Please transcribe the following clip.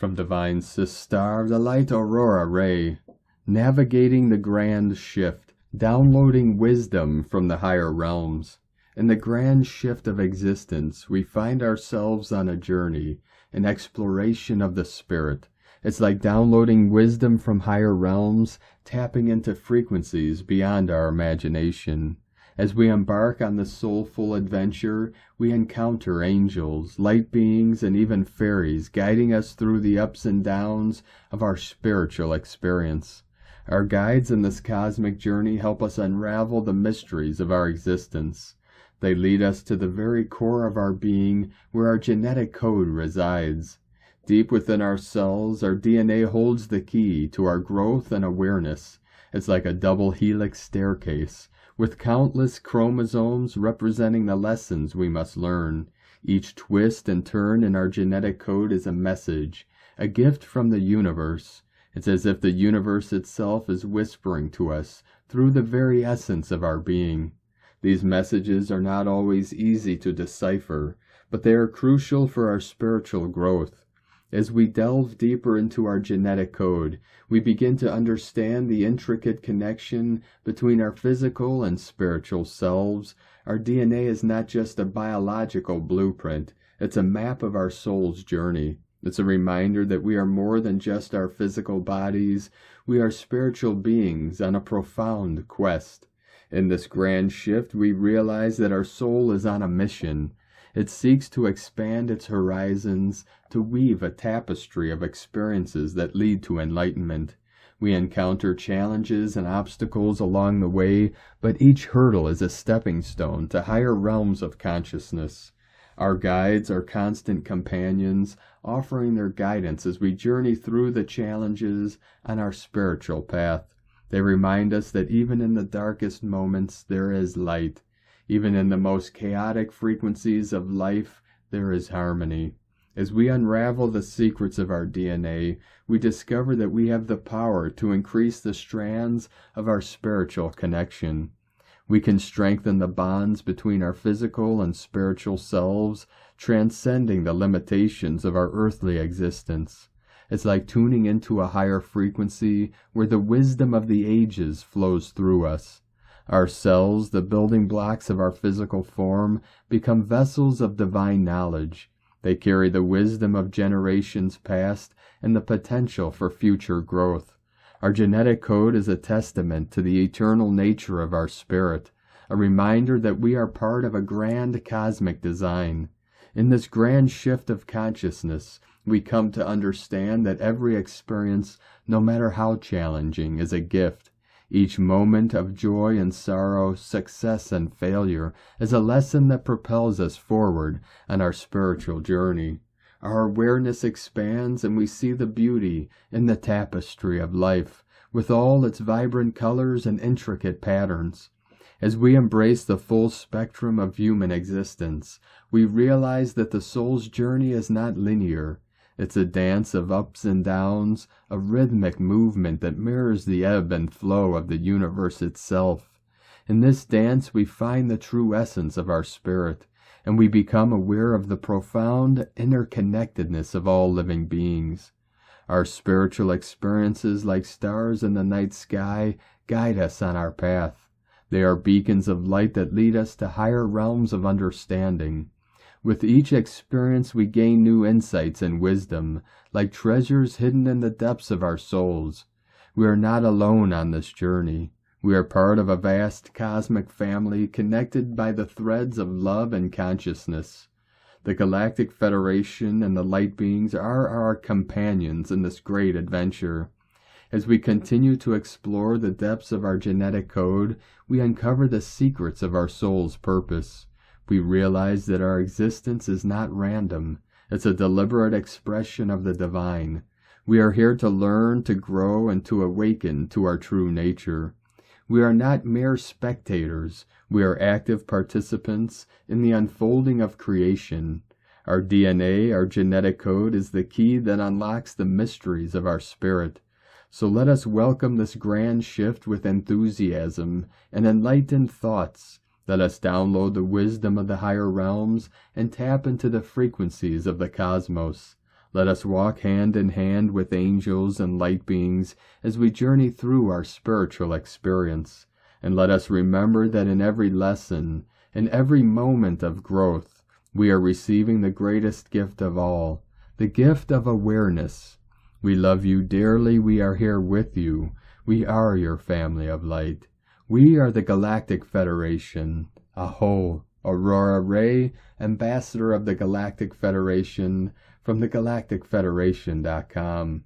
From divine Sistar, the light aurora ray, navigating the grand shift, downloading wisdom from the higher realms. In the grand shift of existence, we find ourselves on a journey, an exploration of the spirit. It's like downloading wisdom from higher realms, tapping into frequencies beyond our imagination. As we embark on this soulful adventure, we encounter angels, light beings, and even fairies guiding us through the ups and downs of our spiritual experience. Our guides in this cosmic journey help us unravel the mysteries of our existence. They lead us to the very core of our being where our genetic code resides. Deep within our cells, our DNA holds the key to our growth and awareness. It's like a double helix staircase, with countless chromosomes representing the lessons we must learn. Each twist and turn in our genetic code is a message, a gift from the universe. It's as if the universe itself is whispering to us through the very essence of our being. These messages are not always easy to decipher, but they are crucial for our spiritual growth. As we delve deeper into our genetic code, we begin to understand the intricate connection between our physical and spiritual selves. Our DNA is not just a biological blueprint, it's a map of our soul's journey. It's a reminder that we are more than just our physical bodies, we are spiritual beings on a profound quest. In this grand shift, we realize that our soul is on a mission. It seeks to expand its horizons, to weave a tapestry of experiences that lead to enlightenment. We encounter challenges and obstacles along the way, but each hurdle is a stepping stone to higher realms of consciousness. Our guides are constant companions, offering their guidance as we journey through the challenges on our spiritual path. They remind us that even in the darkest moments there is light. Even in the most chaotic frequencies of life, there is harmony. As we unravel the secrets of our DNA, we discover that we have the power to increase the strands of our spiritual connection. We can strengthen the bonds between our physical and spiritual selves, transcending the limitations of our earthly existence. It's like tuning into a higher frequency where the wisdom of the ages flows through us. Our cells, the building blocks of our physical form, become vessels of divine knowledge. They carry the wisdom of generations past and the potential for future growth. Our genetic code is a testament to the eternal nature of our spirit, a reminder that we are part of a grand cosmic design. In this grand shift of consciousness, we come to understand that every experience, no matter how challenging, is a gift each moment of joy and sorrow, success and failure, is a lesson that propels us forward on our spiritual journey. Our awareness expands and we see the beauty in the tapestry of life, with all its vibrant colors and intricate patterns. As we embrace the full spectrum of human existence, we realize that the soul's journey is not linear. It's a dance of ups and downs, a rhythmic movement that mirrors the ebb and flow of the universe itself. In this dance we find the true essence of our spirit, and we become aware of the profound interconnectedness of all living beings. Our spiritual experiences, like stars in the night sky, guide us on our path. They are beacons of light that lead us to higher realms of understanding. With each experience we gain new insights and wisdom, like treasures hidden in the depths of our souls. We are not alone on this journey. We are part of a vast cosmic family connected by the threads of love and consciousness. The Galactic Federation and the Light Beings are our companions in this great adventure. As we continue to explore the depths of our genetic code, we uncover the secrets of our soul's purpose. We realize that our existence is not random. It's a deliberate expression of the divine. We are here to learn, to grow, and to awaken to our true nature. We are not mere spectators. We are active participants in the unfolding of creation. Our DNA, our genetic code, is the key that unlocks the mysteries of our spirit. So let us welcome this grand shift with enthusiasm and enlightened thoughts. Let us download the wisdom of the higher realms and tap into the frequencies of the cosmos. Let us walk hand in hand with angels and light beings as we journey through our spiritual experience. And let us remember that in every lesson, in every moment of growth, we are receiving the greatest gift of all, the gift of awareness. We love you dearly. We are here with you. We are your family of light. We are the Galactic Federation. Aho, Aurora Ray, Ambassador of the Galactic Federation from the galacticfederation.com.